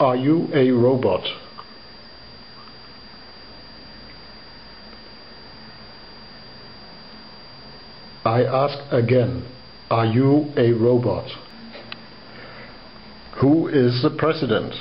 Are you a robot? I ask again, are you a robot? Who is the president?